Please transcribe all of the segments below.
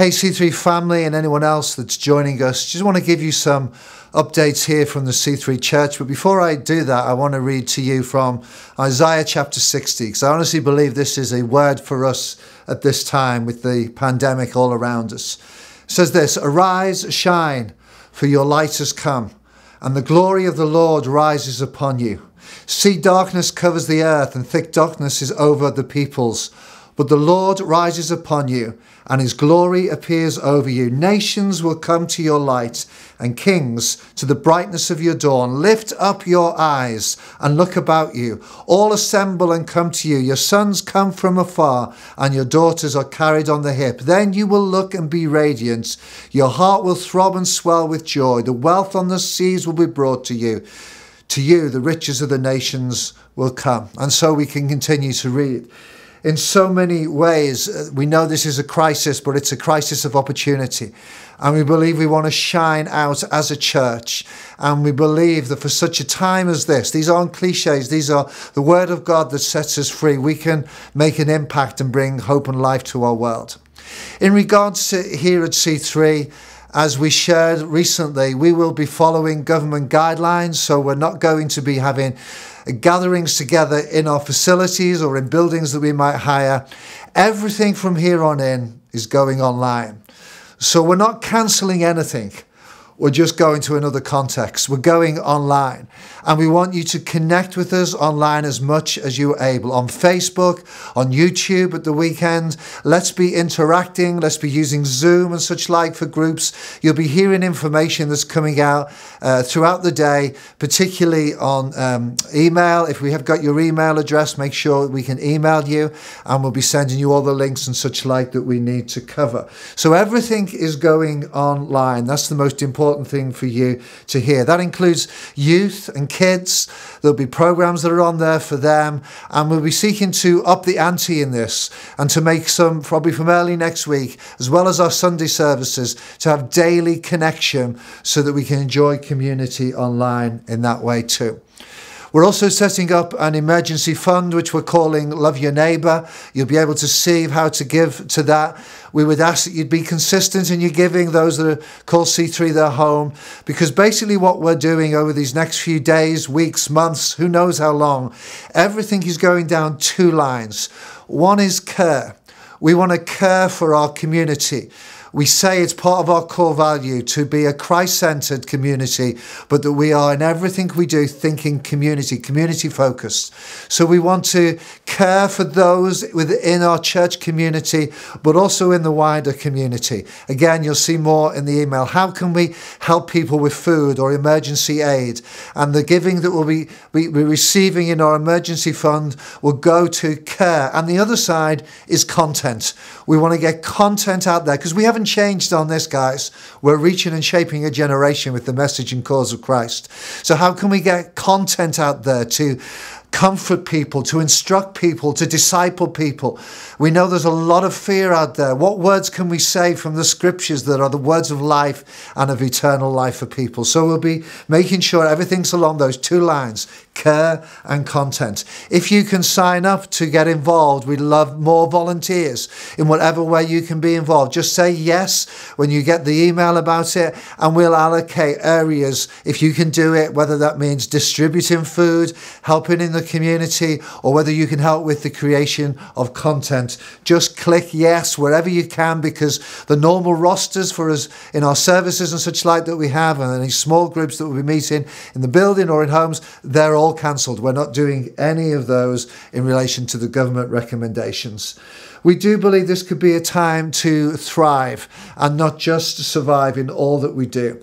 Hey, C3 family, and anyone else that's joining us, just want to give you some updates here from the C3 Church. But before I do that, I want to read to you from Isaiah chapter 60, because I honestly believe this is a word for us at this time with the pandemic all around us. It says this Arise, shine, for your light has come, and the glory of the Lord rises upon you. See, darkness covers the earth, and thick darkness is over the peoples. But the Lord rises upon you, and his glory appears over you. Nations will come to your light, and kings to the brightness of your dawn. Lift up your eyes and look about you. All assemble and come to you. Your sons come from afar, and your daughters are carried on the hip. Then you will look and be radiant. Your heart will throb and swell with joy. The wealth on the seas will be brought to you. To you, the riches of the nations will come. And so we can continue to read in so many ways. Uh, we know this is a crisis, but it's a crisis of opportunity. And we believe we want to shine out as a church. And we believe that for such a time as this, these aren't cliches, these are the word of God that sets us free. We can make an impact and bring hope and life to our world. In regards to here at C3, as we shared recently, we will be following government guidelines. So we're not going to be having gatherings together in our facilities or in buildings that we might hire. Everything from here on in is going online. So we're not cancelling anything. We're just going to another context. We're going online. And we want you to connect with us online as much as you're able on Facebook, on YouTube at the weekend. Let's be interacting. Let's be using Zoom and such like for groups. You'll be hearing information that's coming out uh, throughout the day, particularly on um, email. If we have got your email address, make sure we can email you and we'll be sending you all the links and such like that we need to cover. So everything is going online. That's the most important important thing for you to hear. That includes youth and kids. There'll be programs that are on there for them. And we'll be seeking to up the ante in this and to make some, probably from early next week, as well as our Sunday services, to have daily connection so that we can enjoy community online in that way too. We're also setting up an emergency fund, which we're calling Love Your Neighbour. You'll be able to see how to give to that. We would ask that you'd be consistent in your giving, those that are called C3 their home, because basically what we're doing over these next few days, weeks, months, who knows how long, everything is going down two lines. One is care. We want to care for our community. We say it's part of our core value to be a Christ centered community, but that we are in everything we do thinking community, community focused. So we want to care for those within our church community, but also in the wider community. Again, you'll see more in the email. How can we help people with food or emergency aid? And the giving that we'll be, be receiving in our emergency fund will go to care. And the other side is content. We want to get content out there because we haven't changed on this, guys. We're reaching and shaping a generation with the message and cause of Christ. So, how can we get content out there to comfort people, to instruct people, to disciple people. We know there's a lot of fear out there. What words can we say from the scriptures that are the words of life and of eternal life for people? So we'll be making sure everything's along those two lines care and content. If you can sign up to get involved, we'd love more volunteers in whatever way you can be involved. Just say yes when you get the email about it, and we'll allocate areas if you can do it, whether that means distributing food, helping in the community, or whether you can help with the creation of content. Just click yes wherever you can because the normal rosters for us in our services and such like that we have, and any small groups that we'll be meeting in the building or in homes, they're all cancelled. We're not doing any of those in relation to the government recommendations. We do believe this could be a time to thrive and not just survive in all that we do.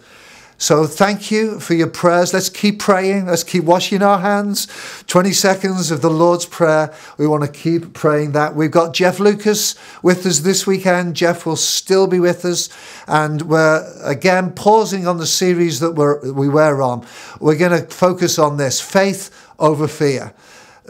So thank you for your prayers. Let's keep praying. Let's keep washing our hands. 20 seconds of the Lord's Prayer. We want to keep praying that. We've got Jeff Lucas with us this weekend. Jeff will still be with us. And we're again pausing on the series that we're, we were on. We're going to focus on this faith over fear.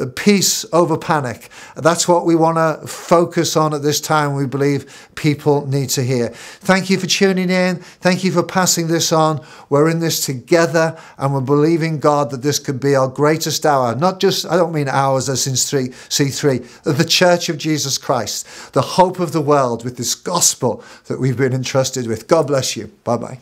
Peace over panic. That's what we want to focus on at this time. We believe people need to hear. Thank you for tuning in. Thank you for passing this on. We're in this together and we're believing God that this could be our greatest hour. Not just, I don't mean ours as in three, C3, the church of Jesus Christ, the hope of the world with this gospel that we've been entrusted with. God bless you. Bye bye.